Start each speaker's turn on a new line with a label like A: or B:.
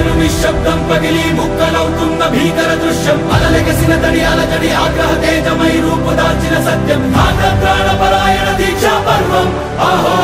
A: నిశ్శబ్దం పగిలి ముక్కలవుతున్న భీకర దృశ్యం. అలలెగసిన తడి అలజడి ఆగ్రహ తేజమై రూపు దాల్చిన సత్యం. ప్రాణ పరాయణ దీక్షా పర్వం ఆహో!